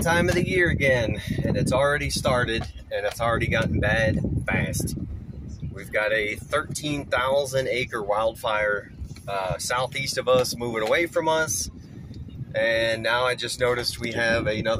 time of the year again, and it's already started, and it's already gotten bad fast. We've got a 13,000 acre wildfire uh, southeast of us moving away from us, and now I just noticed we have another